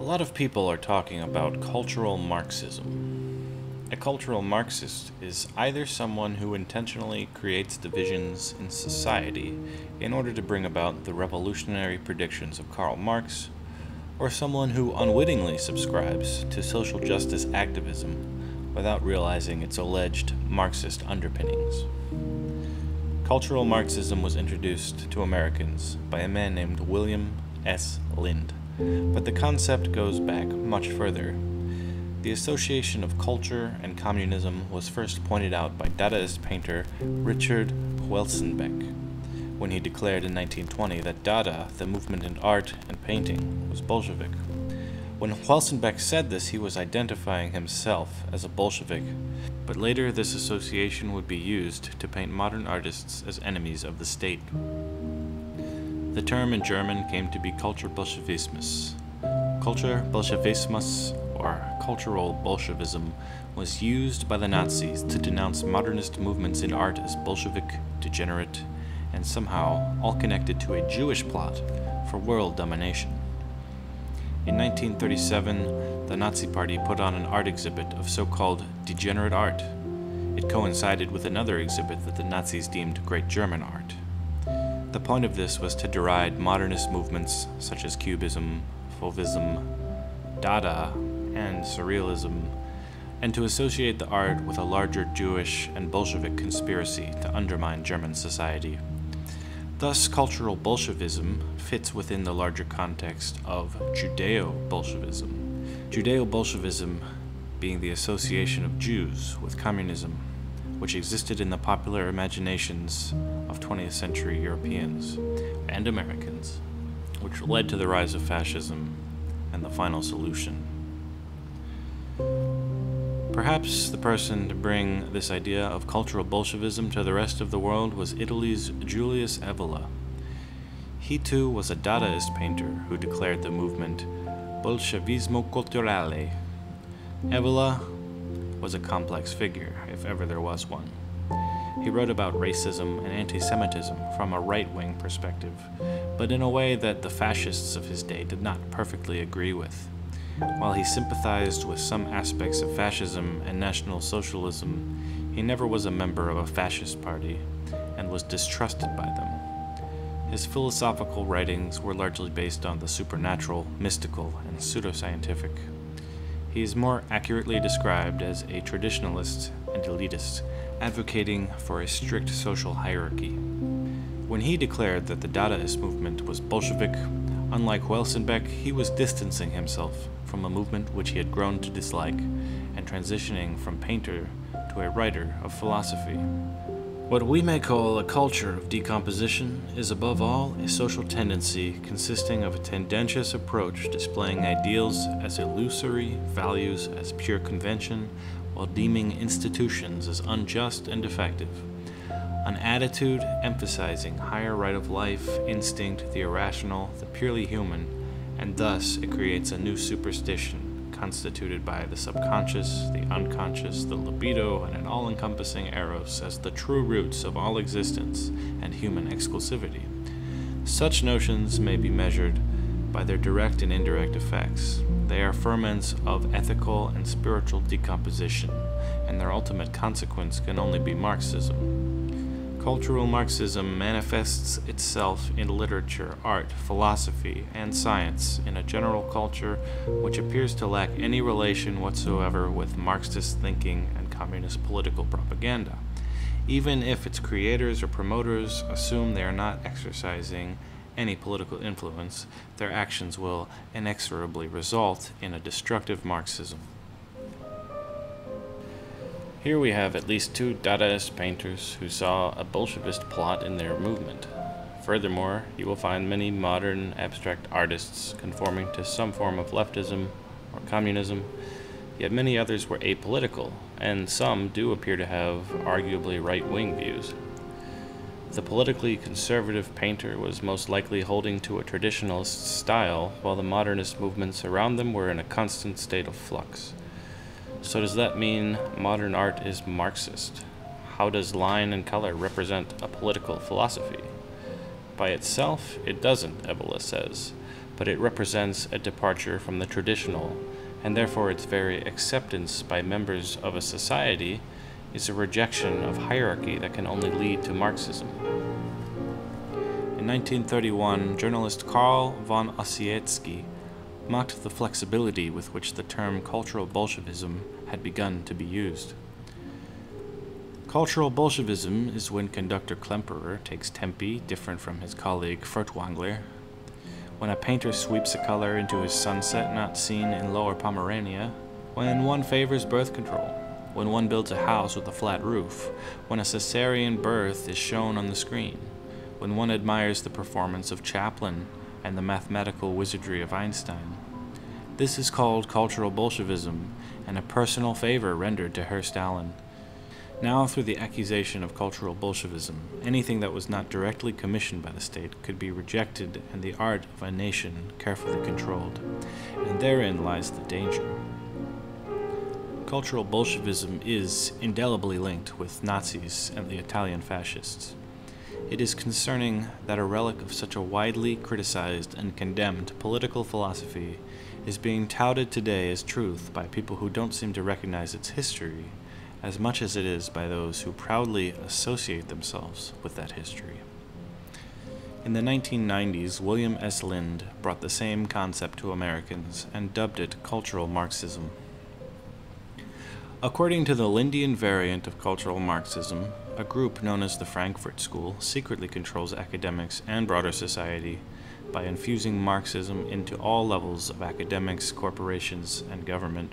A lot of people are talking about cultural Marxism. A cultural Marxist is either someone who intentionally creates divisions in society in order to bring about the revolutionary predictions of Karl Marx, or someone who unwittingly subscribes to social justice activism without realizing its alleged Marxist underpinnings. Cultural Marxism was introduced to Americans by a man named William S. Lind. But the concept goes back much further. The association of culture and communism was first pointed out by Dadaist painter Richard Huelsenbeck when he declared in 1920 that Dada, the movement in art and painting, was Bolshevik. When Huelsenbeck said this, he was identifying himself as a Bolshevik, but later this association would be used to paint modern artists as enemies of the state. The term in German came to be Kulturbolschewismus. Kulturbolschewismus, or cultural Bolshevism, was used by the Nazis to denounce modernist movements in art as Bolshevik, degenerate, and somehow all connected to a Jewish plot for world domination. In 1937, the Nazi Party put on an art exhibit of so called degenerate art. It coincided with another exhibit that the Nazis deemed Great German art. The point of this was to deride modernist movements such as Cubism, Fauvism, Dada, and Surrealism, and to associate the art with a larger Jewish and Bolshevik conspiracy to undermine German society. Thus, cultural Bolshevism fits within the larger context of Judeo Bolshevism. Judeo Bolshevism being the association of Jews with communism which existed in the popular imaginations of 20th century Europeans and Americans, which led to the rise of fascism and the final solution. Perhaps the person to bring this idea of cultural Bolshevism to the rest of the world was Italy's Julius Evola. He too was a Dadaist painter who declared the movement Bolscevismo Culturale. Evola was a complex figure, if ever there was one. He wrote about racism and anti Semitism from a right wing perspective, but in a way that the fascists of his day did not perfectly agree with. While he sympathized with some aspects of fascism and National Socialism, he never was a member of a fascist party and was distrusted by them. His philosophical writings were largely based on the supernatural, mystical, and pseudoscientific. He is more accurately described as a traditionalist and elitist, advocating for a strict social hierarchy. When he declared that the Dadaist movement was Bolshevik, unlike Huelsenbeck, he was distancing himself from a movement which he had grown to dislike and transitioning from painter to a writer of philosophy. What we may call a culture of decomposition is above all a social tendency consisting of a tendentious approach displaying ideals as illusory, values as pure convention, while deeming institutions as unjust and defective. An attitude emphasizing higher right of life, instinct, the irrational, the purely human, and thus it creates a new superstition constituted by the subconscious, the unconscious, the libido, and an all encompassing eros as the true roots of all existence and human exclusivity. Such notions may be measured by their direct and indirect effects. They are ferments of ethical and spiritual decomposition, and their ultimate consequence can only be Marxism. Cultural Marxism manifests itself in literature, art, philosophy, and science in a general culture which appears to lack any relation whatsoever with Marxist thinking and communist political propaganda, even if its creators or promoters assume they are not exercising any political influence, their actions will inexorably result in a destructive Marxism. Here we have at least two Dadaist painters who saw a Bolshevist plot in their movement. Furthermore, you will find many modern abstract artists conforming to some form of leftism or communism, yet many others were apolitical, and some do appear to have arguably right wing views. The politically conservative painter was most likely holding to a traditionalist style, while the modernist movements around them were in a constant state of flux. So does that mean modern art is Marxist? How does line and color represent a political philosophy? By itself, it doesn't, Evola says, but it represents a departure from the traditional, and therefore its very acceptance by members of a society is a rejection of hierarchy that can only lead to Marxism. In 1931, journalist Carl von Ossietzky mocked the flexibility with which the term cultural Bolshevism had begun to be used. Cultural Bolshevism is when conductor Klemperer takes tempi different from his colleague Furtwängler, when a painter sweeps a color into his sunset not seen in Lower Pomerania, when one favors birth control, when one builds a house with a flat roof, when a cesarean birth is shown on the screen, when one admires the performance of Chaplin and the mathematical wizardry of Einstein. This is called cultural Bolshevism and a personal favor rendered to Herr Stalin. Now, through the accusation of cultural Bolshevism, anything that was not directly commissioned by the state could be rejected and the art of a nation carefully controlled. And therein lies the danger. Cultural Bolshevism is indelibly linked with Nazis and the Italian fascists. It is concerning that a relic of such a widely criticized and condemned political philosophy is being touted today as truth by people who don't seem to recognize its history as much as it is by those who proudly associate themselves with that history. In the 1990s, William S. Lind brought the same concept to Americans and dubbed it cultural Marxism. According to the Lindian variant of cultural Marxism, a group known as the Frankfurt School secretly controls academics and broader society by infusing Marxism into all levels of academics, corporations, and government,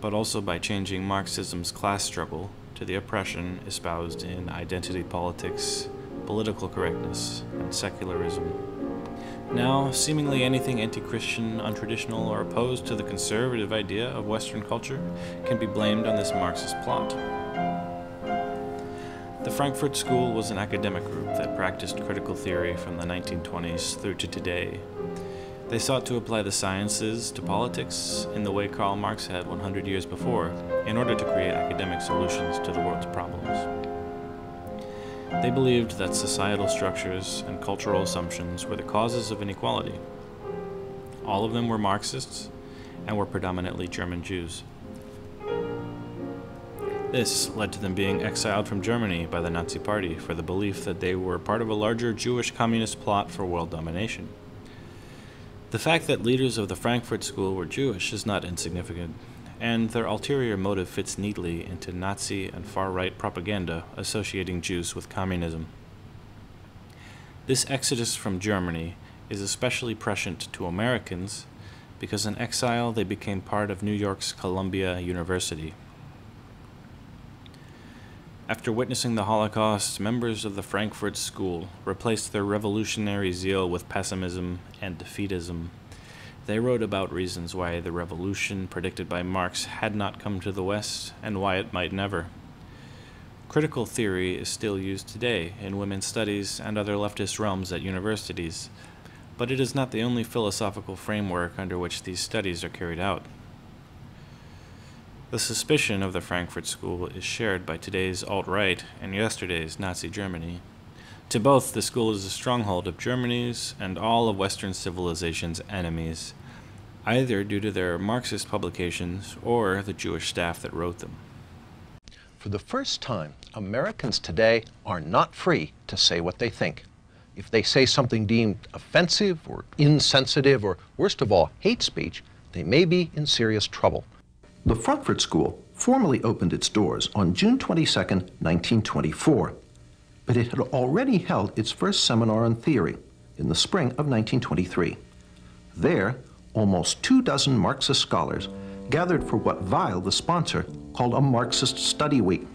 but also by changing Marxism's class struggle to the oppression espoused in identity politics, political correctness, and secularism. Now, seemingly anything anti Christian, untraditional, or opposed to the conservative idea of Western culture can be blamed on this Marxist plot. The Frankfurt School was an academic group that practiced critical theory from the 1920s through to today. They sought to apply the sciences to politics in the way Karl Marx had 100 years before, in order to create academic solutions to the world's problems. They believed that societal structures and cultural assumptions were the causes of inequality. All of them were Marxists and were predominantly German Jews. This led to them being exiled from Germany by the Nazi Party for the belief that they were part of a larger Jewish communist plot for world domination. The fact that leaders of the Frankfurt School were Jewish is not insignificant and their ulterior motive fits neatly into Nazi and far right propaganda associating Jews with communism. This exodus from Germany is especially prescient to Americans because in exile they became part of New York's Columbia University. After witnessing the Holocaust, members of the Frankfurt School replaced their revolutionary zeal with pessimism and defeatism. They wrote about reasons why the revolution predicted by Marx had not come to the West and why it might never. Critical theory is still used today in women's studies and other leftist realms at universities, but it is not the only philosophical framework under which these studies are carried out. The suspicion of the Frankfurt School is shared by today's alt right and yesterday's Nazi Germany. To both, the school is a stronghold of Germany's and all of Western civilization's enemies, either due to their Marxist publications or the Jewish staff that wrote them. For the first time, Americans today are not free to say what they think. If they say something deemed offensive or insensitive or, worst of all, hate speech, they may be in serious trouble. The Frankfurt School formally opened its doors on June 22, 1924 but it had already held its first seminar on theory in the spring of 1923. There, almost two dozen Marxist scholars gathered for what Weil, the sponsor, called a Marxist study week.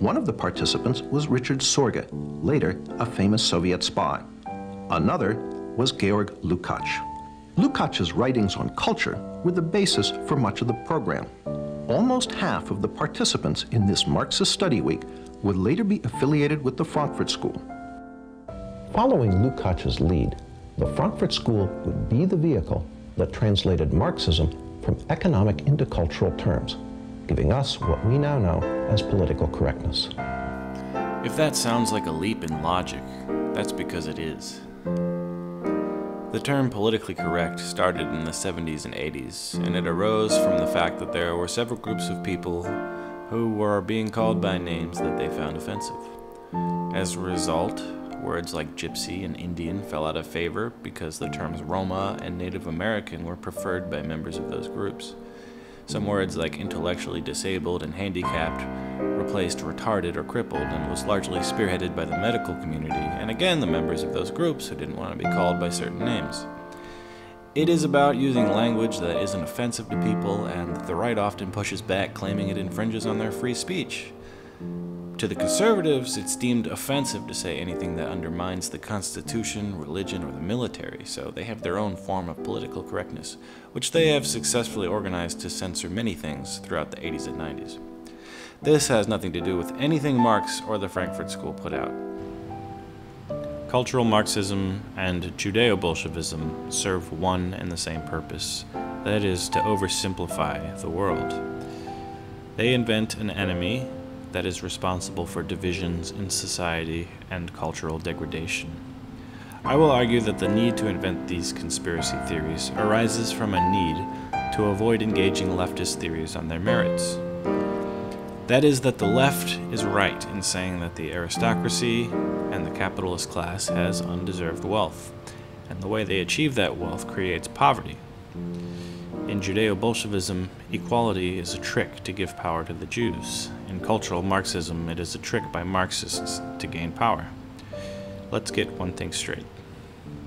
One of the participants was Richard Sorge, later a famous Soviet spy. Another was Georg Lukács. Lukács's writings on culture were the basis for much of the program. Almost half of the participants in this Marxist study week would later be affiliated with the Frankfurt School. Following Lukács's lead, the Frankfurt School would be the vehicle that translated Marxism from economic into cultural terms, giving us what we now know as political correctness. If that sounds like a leap in logic, that's because it is. The term politically correct started in the 70s and 80s, and it arose from the fact that there were several groups of people who were being called by names that they found offensive. As a result, words like gypsy and Indian fell out of favor because the terms Roma and Native American were preferred by members of those groups. Some words like intellectually disabled and handicapped replaced retarded or crippled and was largely spearheaded by the medical community, and again the members of those groups who didn't want to be called by certain names. It is about using language that isn't offensive to people, and the right often pushes back, claiming it infringes on their free speech. To the conservatives, it's deemed offensive to say anything that undermines the Constitution, religion, or the military, so they have their own form of political correctness, which they have successfully organized to censor many things throughout the 80s and 90s. This has nothing to do with anything Marx or the Frankfurt School put out. Cultural Marxism and Judeo Bolshevism serve one and the same purpose that is, to oversimplify the world. They invent an enemy that is responsible for divisions in society and cultural degradation. I will argue that the need to invent these conspiracy theories arises from a need to avoid engaging leftist theories on their merits. That is, that the left is right in saying that the aristocracy and the capitalist class has undeserved wealth, and the way they achieve that wealth creates poverty. In Judeo Bolshevism, equality is a trick to give power to the Jews. In cultural Marxism, it is a trick by Marxists to gain power. Let's get one thing straight.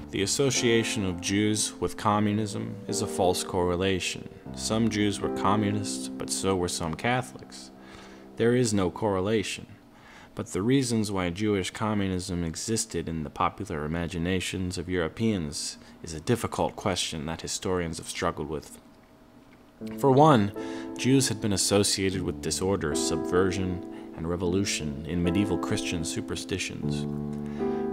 The association of Jews with communism is a false correlation. Some Jews were communists, but so were some Catholics. There is no correlation. But the reasons why Jewish communism existed in the popular imaginations of Europeans is a difficult question that historians have struggled with. For one, Jews had been associated with disorder, subversion, and revolution in medieval Christian superstitions.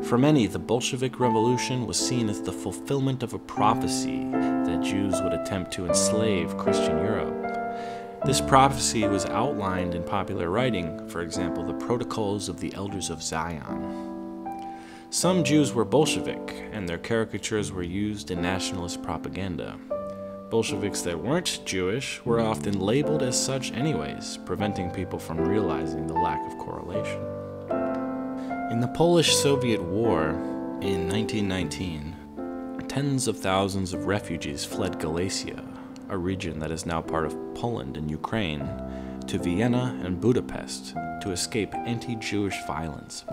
For many, the Bolshevik Revolution was seen as the fulfillment of a prophecy that Jews would attempt to enslave Christian Europe. This prophecy was outlined in popular writing, for example, the Protocols of the Elders of Zion. Some Jews were Bolshevik, and their caricatures were used in nationalist propaganda. Bolsheviks that weren't Jewish were often labeled as such anyways, preventing people from realizing the lack of correlation. In the Polish Soviet War in 1919, tens of thousands of refugees fled Galicia, a region that is now part of Poland and Ukraine, to Vienna and Budapest to escape anti Jewish violence.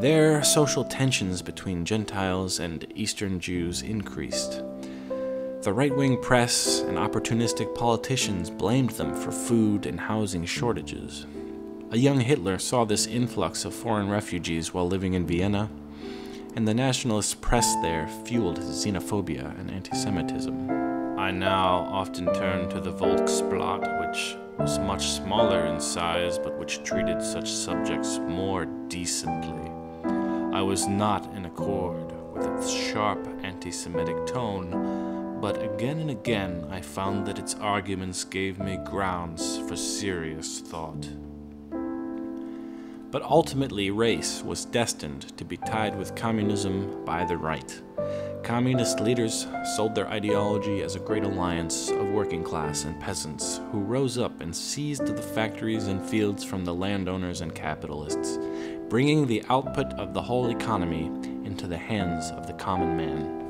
There, social tensions between Gentiles and Eastern Jews increased, the right wing press and opportunistic politicians blamed them for food and housing shortages. A young Hitler saw this influx of foreign refugees while living in Vienna, and the nationalist press there fueled his xenophobia and anti Semitism. I now often turn to the Volksblatt, which was much smaller in size but which treated such subjects more decently. I was not in accord with its sharp anti Semitic tone but again and again I found that its arguments gave me grounds for serious thought. But ultimately, race was destined to be tied with communism by the right. Communist leaders sold their ideology as a great alliance of working class and peasants who rose up and seized the factories and fields from the landowners and capitalists, bringing the output of the whole economy into the hands of the common man.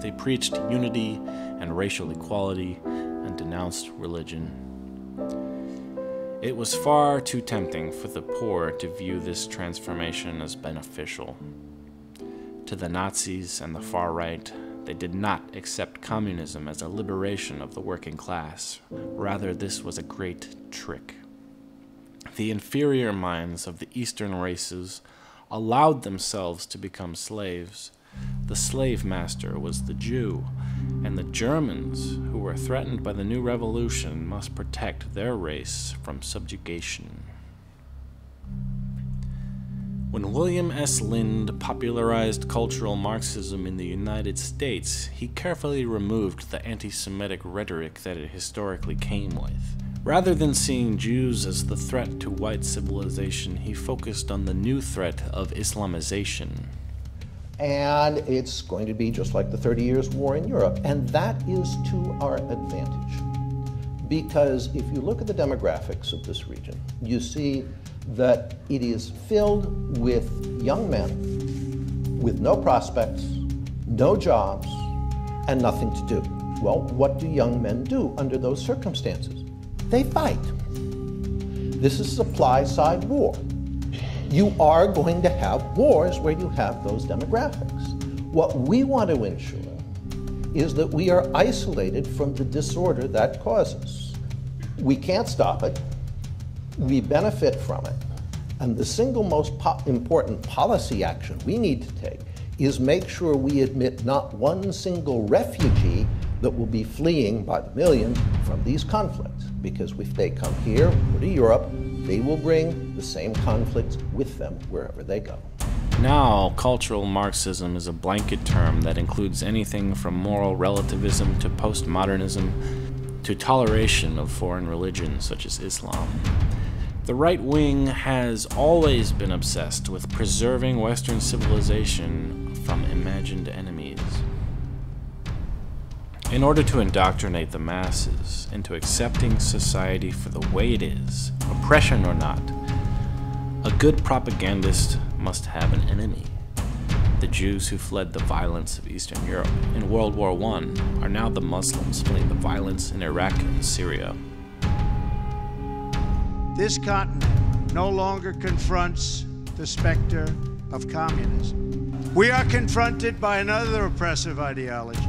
They preached unity and racial equality and denounced religion. It was far too tempting for the poor to view this transformation as beneficial. To the Nazis and the far right, they did not accept communism as a liberation of the working class. Rather, this was a great trick. The inferior minds of the Eastern races allowed themselves to become slaves the slave master was the Jew, and the Germans, who were threatened by the new revolution, must protect their race from subjugation. When William S. Lind popularized cultural Marxism in the United States, he carefully removed the anti Semitic rhetoric that it historically came with. Rather than seeing Jews as the threat to white civilization, he focused on the new threat of Islamization. and it's going to be just like the 30 Years' War in Europe. And that is to our advantage. Because if you look at the demographics of this region, you see that it is filled with young men with no prospects, no jobs, and nothing to do. Well, what do young men do under those circumstances? They fight. This is supply side war you are going to have wars where you have those demographics. What we want to ensure is that we are isolated from the disorder that causes. We can't stop it, we benefit from it. And the single most po- important policy action we need to take is make sure we admit not one single refugee that will be fleeing by the millions from these conflicts. Because if they come here or to Europe, they will bring the same conflicts with them wherever they go. Now, cultural Marxism is a blanket term that includes anything from moral relativism to postmodernism to toleration of foreign religions such as Islam. The right wing has always been obsessed with preserving Western civilization from imagined enemies. In order to indoctrinate the masses into accepting society for the way it is, oppression or not, a good propagandist must have an enemy. The Jews who fled the violence of Eastern Europe in World War I are now the Muslims fleeing the violence in Iraq and Syria. This continent no longer confronts the specter of communism. We are confronted by another oppressive ideology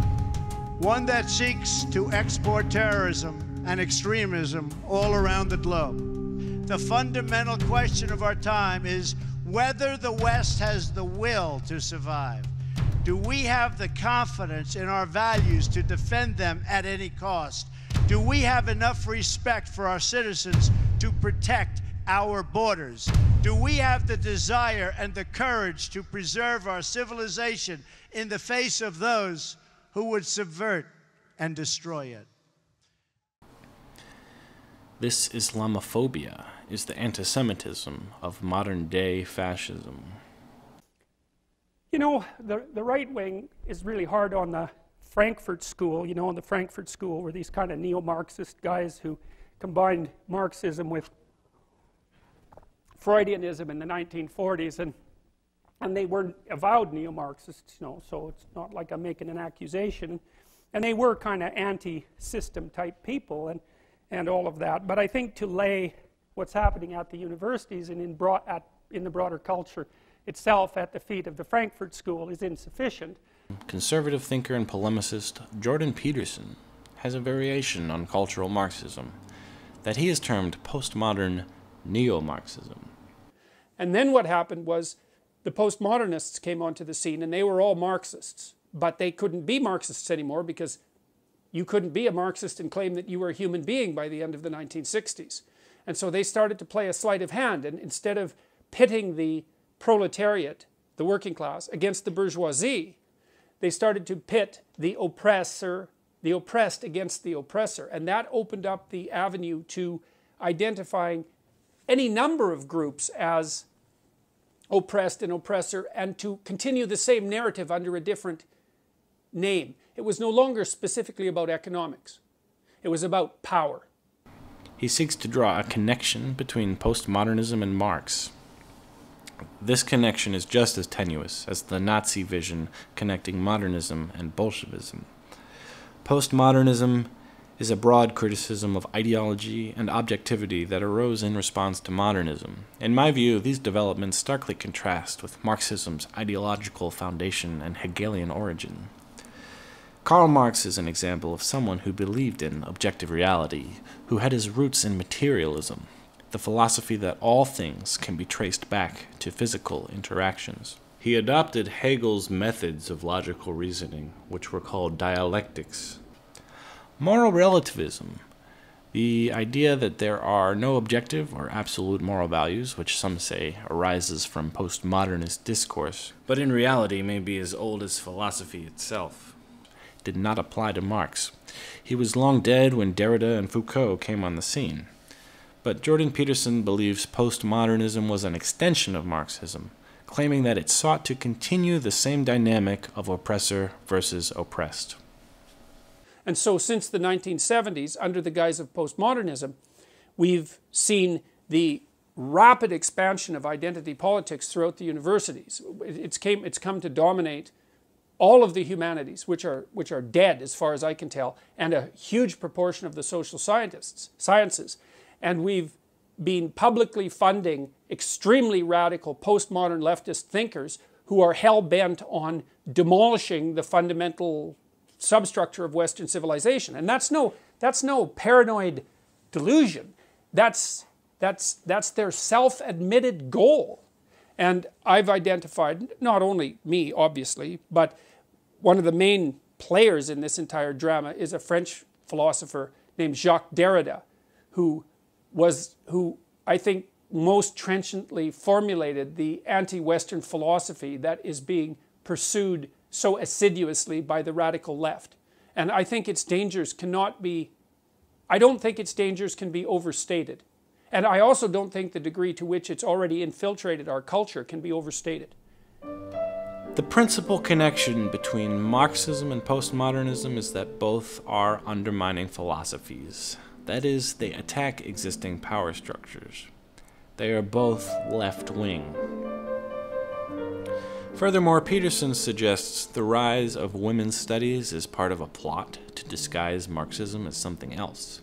one that seeks to export terrorism and extremism all around the globe. The fundamental question of our time is whether the West has the will to survive. Do we have the confidence in our values to defend them at any cost? Do we have enough respect for our citizens to protect our borders? Do we have the desire and the courage to preserve our civilization in the face of those who would subvert and destroy it. This Islamophobia is the anti Semitism of modern day fascism. You know, the, the right wing is really hard on the Frankfurt School. You know, in the Frankfurt School were these kind of neo Marxist guys who combined Marxism with Freudianism in the 1940s. And and they were avowed neo-Marxists, you know, so it's not like I'm making an accusation. And they were kind of anti-system type people and, and all of that. But I think to lay what's happening at the universities and in, broad, at, in the broader culture itself at the feet of the Frankfurt School is insufficient. Conservative thinker and polemicist Jordan Peterson has a variation on cultural Marxism that he has termed postmodern neo-Marxism. And then what happened was the postmodernists came onto the scene and they were all Marxists, but they couldn't be Marxists anymore because you couldn't be a Marxist and claim that you were a human being by the end of the 1960s. And so they started to play a sleight of hand, and instead of pitting the proletariat, the working class, against the bourgeoisie, they started to pit the oppressor, the oppressed against the oppressor. And that opened up the avenue to identifying any number of groups as oppressed and oppressor and to continue the same narrative under a different name. It was no longer specifically about economics, it was about power. He seeks to draw a connection between postmodernism and Marx. This connection is just as tenuous as the Nazi vision connecting modernism and Bolshevism. Postmodernism is a broad criticism of ideology and objectivity that arose in response to modernism. In my view, these developments starkly contrast with Marxism's ideological foundation and Hegelian origin. Karl Marx is an example of someone who believed in objective reality, who had his roots in materialism, the philosophy that all things can be traced back to physical interactions. He adopted Hegel's methods of logical reasoning, which were called dialectics, Moral relativism. The idea that there are no objective or absolute moral values, which some say arises from postmodernist discourse, but in reality may be as old as philosophy itself, did not apply to Marx. He was long dead when Derrida and Foucault came on the scene. But Jordan Peterson believes postmodernism was an extension of Marxism, claiming that it sought to continue the same dynamic of oppressor versus oppressed. And so, since the 1970s, under the guise of postmodernism, we've seen the rapid expansion of identity politics throughout the universities. It's, came, it's come to dominate all of the humanities, which are, which are dead as far as I can tell, and a huge proportion of the social scientists, sciences. And we've been publicly funding extremely radical postmodern leftist thinkers who are hell bent on demolishing the fundamental substructure of Western civilization. And that's no, that's no paranoid delusion. That's, that's, that's their self admitted goal. And I've identified, not only me, obviously, but one of the main players in this entire drama is a French philosopher named Jacques Derrida, who was, who I think most trenchantly formulated the anti Western philosophy that is being pursued so assiduously by the radical left. And I think its dangers cannot be, I don't think its dangers can be overstated. And I also don't think the degree to which it's already infiltrated our culture can be overstated. The principal connection between Marxism and postmodernism is that both are undermining philosophies. That is, they attack existing power structures. They are both left wing. Furthermore, Peterson suggests the rise of women's studies is part of a plot to disguise Marxism as something else.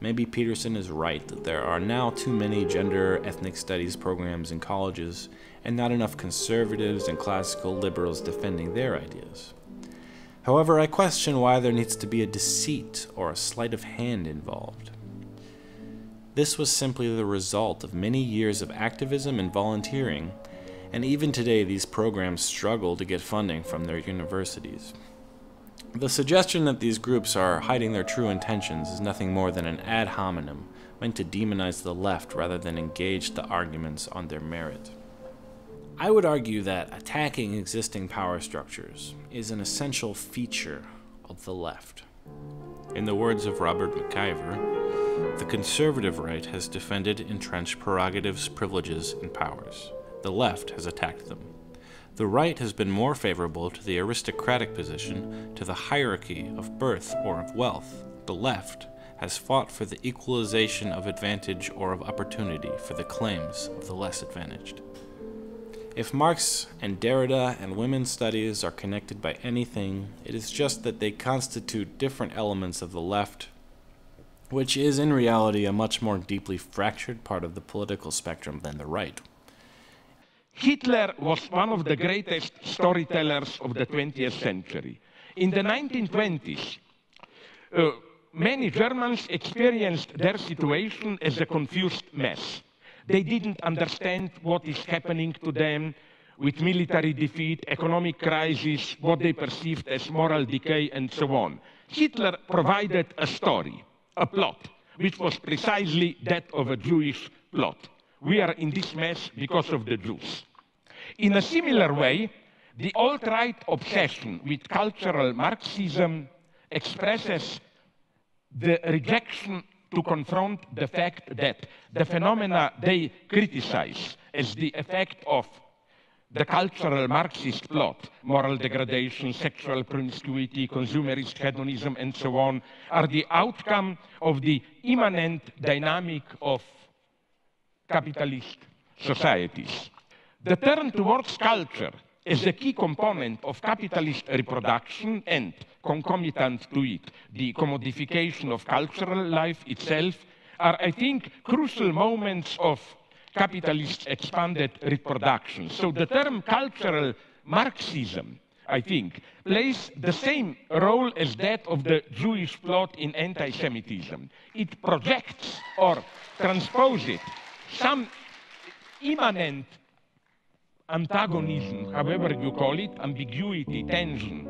Maybe Peterson is right that there are now too many gender ethnic studies programs in colleges and not enough conservatives and classical liberals defending their ideas. However, I question why there needs to be a deceit or a sleight of hand involved. This was simply the result of many years of activism and volunteering and even today these programs struggle to get funding from their universities. The suggestion that these groups are hiding their true intentions is nothing more than an ad hominem meant to demonize the left rather than engage the arguments on their merit. I would argue that attacking existing power structures is an essential feature of the left. In the words of Robert MacIver, the conservative right has defended entrenched prerogatives, privileges, and powers. The left has attacked them. The right has been more favorable to the aristocratic position, to the hierarchy of birth or of wealth. The left has fought for the equalization of advantage or of opportunity for the claims of the less advantaged. If Marx and Derrida and women's studies are connected by anything, it is just that they constitute different elements of the left, which is in reality a much more deeply fractured part of the political spectrum than the right. Hitler was one of the greatest storytellers of the 20th century. In the 1920s, uh, many Germans experienced their situation as a confused mess. They didn't understand what is happening to them with military defeat, economic crisis, what they perceived as moral decay, and so on. Hitler provided a story, a plot, which was precisely that of a Jewish plot. We are in this mess because of the Jews. In a similar way, the alt-right obsession with cultural Marxism expresses the rejection to confront the fact that the phenomena they criticize as the effect of the cultural Marxist plot, moral degradation, sexual promiscuity, consumerist hedonism, and so on, are the outcome of the immanent dynamic of capitalist societies. The turn towards culture as a key component of capitalist reproduction and concomitant to it, the commodification of cultural life itself, are, I think, crucial moments of capitalist expanded reproduction. So the term cultural Marxism, I think, plays the same role as that of the Jewish plot in anti Semitism. It projects or transposes some immanent antagonism, however you call it, ambiguity, tension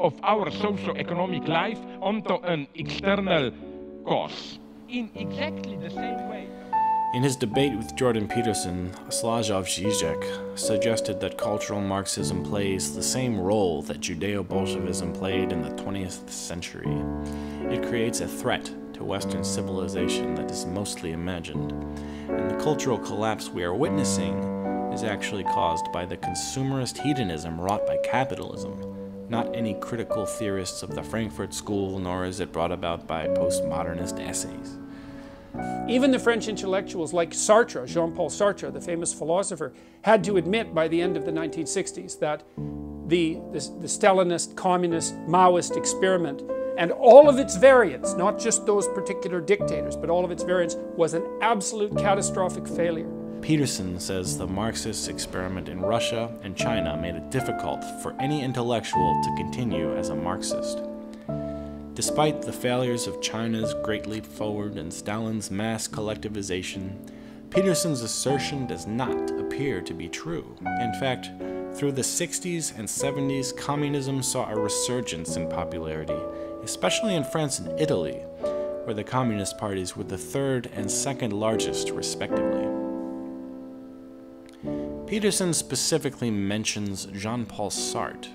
of our socio-economic life onto an external cause in exactly the same way. In his debate with Jordan Peterson, Slavoj Žižek suggested that cultural Marxism plays the same role that Judeo Bolshevism played in the 20th century. It creates a threat to Western civilization that is mostly imagined. And the cultural collapse we are witnessing is actually caused by the consumerist hedonism wrought by capitalism, not any critical theorists of the Frankfurt School, nor is it brought about by postmodernist essays. Even the French intellectuals like Sartre, Jean Paul Sartre, the famous philosopher, had to admit by the end of the 1960s that the, the, the Stalinist, communist, Maoist experiment and all of its variants, not just those particular dictators, but all of its variants, was an absolute catastrophic failure. Peterson says the Marxist experiment in Russia and China made it difficult for any intellectual to continue as a Marxist. Despite the failures of China's Great Leap Forward and Stalin's mass collectivization, Peterson's assertion does not appear to be true. In fact, through the 60s and 70s, communism saw a resurgence in popularity, especially in France and Italy, where the communist parties were the third and second largest, respectively. Peterson specifically mentions Jean Paul Sartre,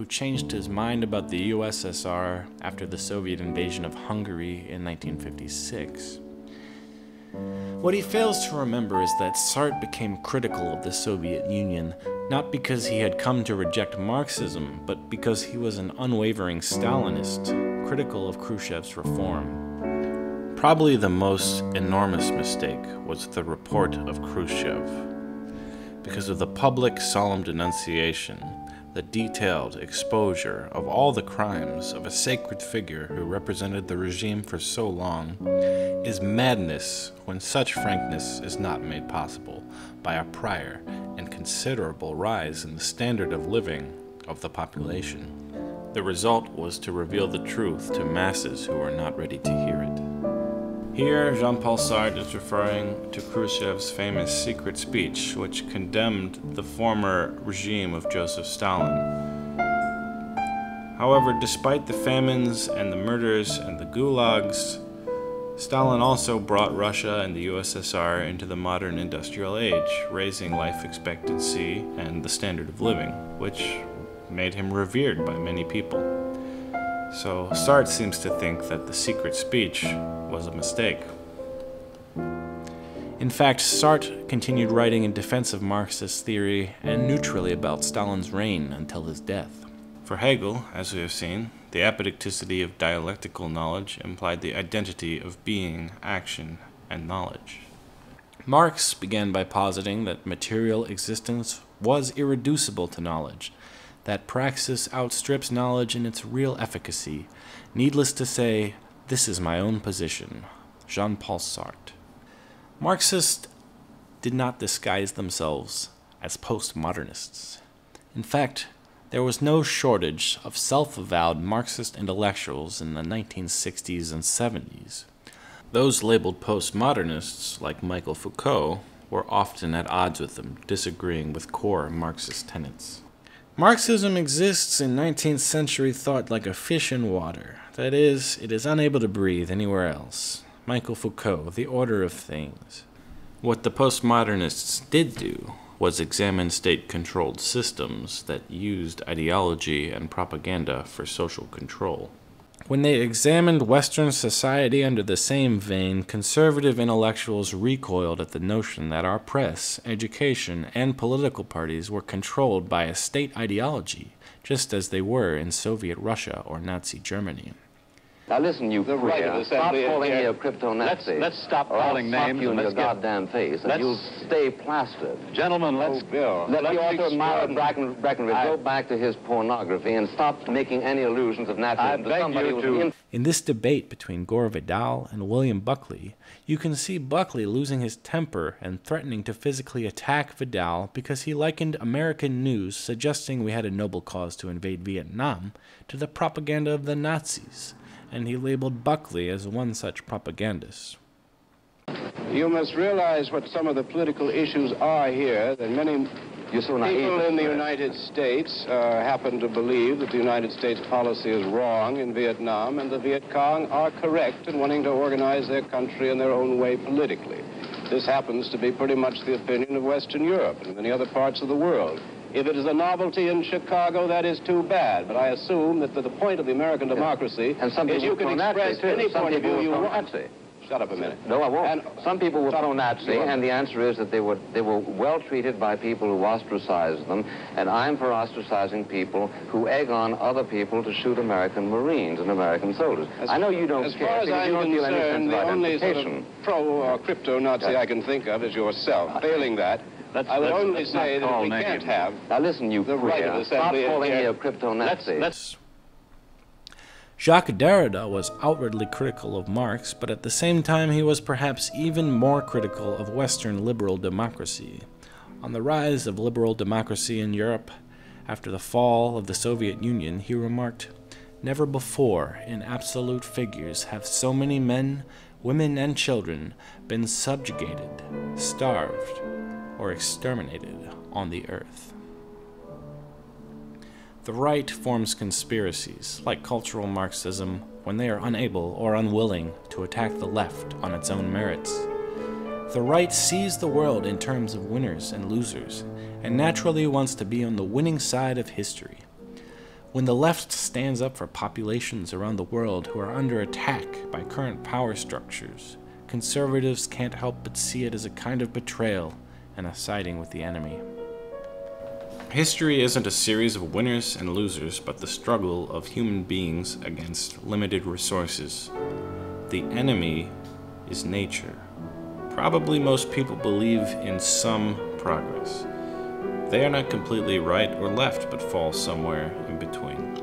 who changed his mind about the USSR after the Soviet invasion of Hungary in 1956. What he fails to remember is that Sartre became critical of the Soviet Union not because he had come to reject Marxism, but because he was an unwavering Stalinist, critical of Khrushchev's reform. Probably the most enormous mistake was the report of Khrushchev because of the public solemn denunciation, the detailed exposure of all the crimes of a sacred figure who represented the regime for so long, is madness when such frankness is not made possible by a prior and considerable rise in the standard of living of the population. The result was to reveal the truth to masses who were not ready to hear it. Here, Jean Paul Sartre is referring to Khrushchev's famous secret speech, which condemned the former regime of Joseph Stalin. However, despite the famines and the murders and the gulags, Stalin also brought Russia and the USSR into the modern industrial age, raising life expectancy and the standard of living, which made him revered by many people. So Sartre seems to think that the secret speech was a mistake. In fact, Sartre continued writing in defense of Marxist theory and neutrally about Stalin's reign until his death. For Hegel, as we have seen, the apodicticity of dialectical knowledge implied the identity of being, action, and knowledge. Marx began by positing that material existence was irreducible to knowledge, that praxis outstrips knowledge in its real efficacy. Needless to say, this is my own position. Jean Paul Sartre. Marxists did not disguise themselves as postmodernists. In fact, there was no shortage of self avowed Marxist intellectuals in the 1960s and 70s. Those labeled postmodernists, like Michel Foucault, were often at odds with them, disagreeing with core Marxist tenets. Marxism exists in 19th century thought like a fish in water. That is, it is unable to breathe anywhere else. Michel Foucault, The Order of Things. What the postmodernists did do was examine state controlled systems that used ideology and propaganda for social control. When they examined Western society under the same vein, conservative intellectuals recoiled at the notion that our press, education, and political parties were controlled by a state ideology, just as they were in Soviet Russia or Nazi Germany. Now listen, you The right of queer, assembly stop calling here. me a crypto Nazi. Let's- let's stop or I'll calling names you in and your let's get- goddamn face, and let's- you'll stay plastered. Gentlemen, let's Oh, go. Let let's the author of Myra. Bracken, Breckinridge I- go back to his pornography and stop making any allusions of I Nazism to somebody you who's to- in In this debate between Gore Vidal and William Buckley, you can see Buckley losing his temper and threatening to physically attack Vidal because he likened American news suggesting we had a noble cause to invade Vietnam to the propaganda of the Nazis, and he labeled Buckley as one such propagandist. You must realize what some of the political issues are here. That many so people in the United States uh, happen to believe that the United States policy is wrong in Vietnam, and the Viet Cong are correct in wanting to organize their country in their own way politically. This happens to be pretty much the opinion of Western Europe and many other parts of the world. If it is a novelty in Chicago, that is too bad. But I assume that the, the point of the American democracy And some is people you can express any Some point of view you want. Nazi. Shut up a minute. No, I won't. And Some people were pro-Nazi, and the answer is that they were they were well treated by people who ostracized them, and I'm for ostracizing people who egg on other people to shoot American Marines and American soldiers. I know you don't as care far as I'm you don't feel any sense concerned, the only sort of pro or crypto Nazi I can think of is yourself. Failing that, Let's- I would let's- only let's say that we names. can't have Now listen, you the right queer. of Stop calling me a crypto-Nazi. Let's- Jacques Derrida was outwardly critical of Marx, but at the same time he was perhaps even more critical of Western liberal democracy. On the rise of liberal democracy in Europe, after the fall of the Soviet Union, he remarked, Never before, in absolute figures, have so many men, women, and children been subjugated, starved, or exterminated on the earth. The right forms conspiracies, like cultural Marxism, when they are unable or unwilling to attack the left on its own merits. The right sees the world in terms of winners and losers, and naturally wants to be on the winning side of history. When the left stands up for populations around the world who are under attack by current power structures, conservatives can't help but see it as a kind of betrayal and a siding with the enemy. History isn't a series of winners and losers, but the struggle of human beings against limited resources. The enemy is nature. Probably most people believe in some progress. They are not completely right or left, but fall somewhere in between.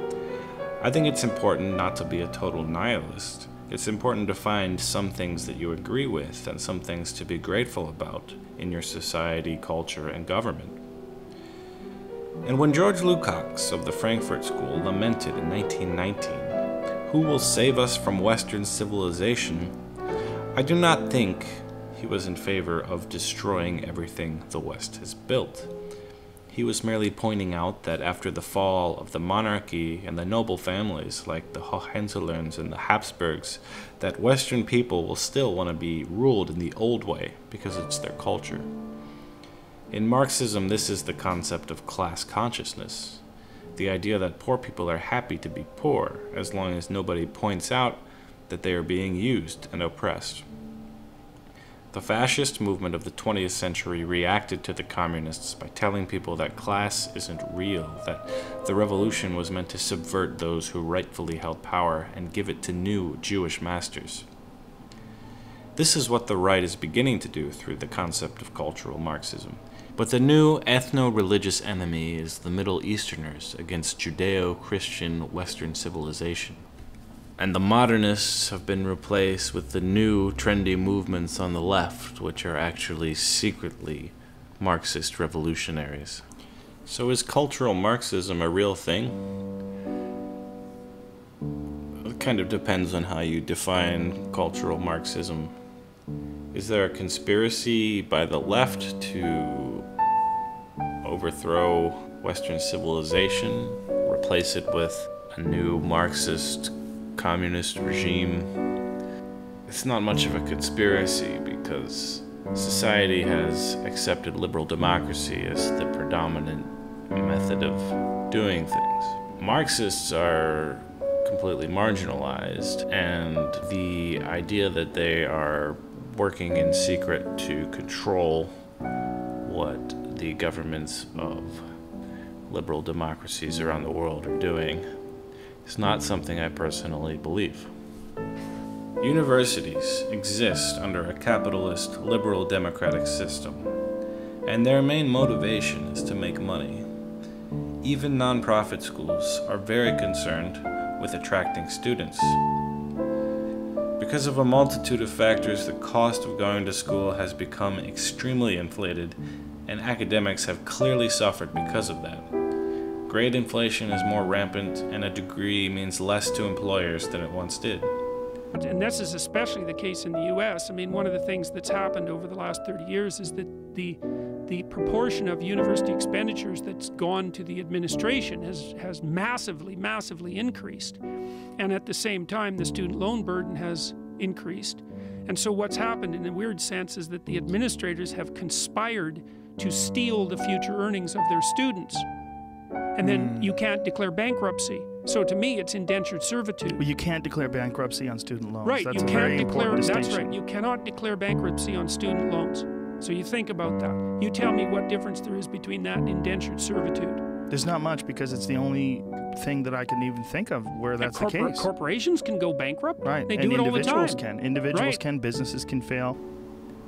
I think it's important not to be a total nihilist. It's important to find some things that you agree with and some things to be grateful about in your society, culture, and government. And when George Lukács of the Frankfurt School lamented in 1919, Who will save us from Western civilization? I do not think he was in favor of destroying everything the West has built. He was merely pointing out that after the fall of the monarchy and the noble families like the Hohenzollerns and the Habsburgs, that Western people will still want to be ruled in the old way because it's their culture. In Marxism, this is the concept of class consciousness the idea that poor people are happy to be poor as long as nobody points out that they are being used and oppressed. The fascist movement of the 20th century reacted to the communists by telling people that class isn't real, that the revolution was meant to subvert those who rightfully held power and give it to new Jewish masters. This is what the right is beginning to do through the concept of cultural Marxism. But the new ethno religious enemy is the Middle Easterners against Judeo Christian Western civilization. And the modernists have been replaced with the new trendy movements on the left, which are actually secretly Marxist revolutionaries. So, is cultural Marxism a real thing? It kind of depends on how you define cultural Marxism. Is there a conspiracy by the left to overthrow Western civilization, replace it with a new Marxist communist regime? It's not much of a conspiracy because society has accepted liberal democracy as the predominant method of doing things. Marxists are completely marginalized, and the idea that they are working in secret to control what the governments of liberal democracies around the world are doing is not something I personally believe. Universities exist under a capitalist liberal democratic system, and their main motivation is to make money. Even nonprofit schools are very concerned with attracting students. Because of a multitude of factors, the cost of going to school has become extremely inflated, and academics have clearly suffered because of that. Grade inflation is more rampant, and a degree means less to employers than it once did. And this is especially the case in the US. I mean, one of the things that's happened over the last 30 years is that the the proportion of university expenditures that's gone to the administration has, has massively, massively increased. And at the same time, the student loan burden has increased. And so, what's happened in a weird sense is that the administrators have conspired to steal the future earnings of their students. And then hmm. you can't declare bankruptcy. So to me, it's indentured servitude. Well, you can't declare bankruptcy on student loans. Right, That's you a can't very declare. important That's distinction. right. You cannot declare bankruptcy on student loans. So you think about that. You tell me what difference there is between that and indentured servitude. There's not much because it's the only thing that I can even think of where that's the case. Corporations can go bankrupt. right, They and do it all the time. individuals can. Individuals Right. can. Businesses can fail.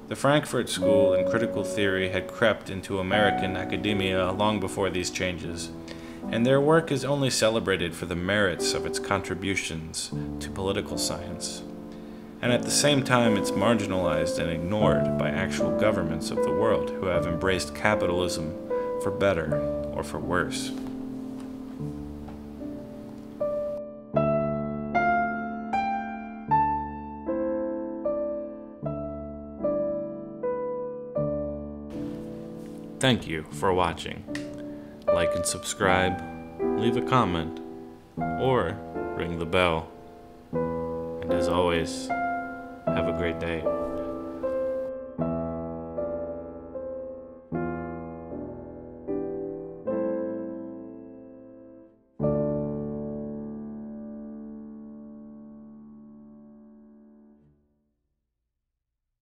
The Frankfurt School and critical theory had crept into American academia long before these changes, and their work is only celebrated for the merits of its contributions to political science. And at the same time, it's marginalized and ignored by actual governments of the world who have embraced capitalism for better or for worse. Thank you for watching. Like and subscribe, leave a comment, or ring the bell. And as always, have a great day.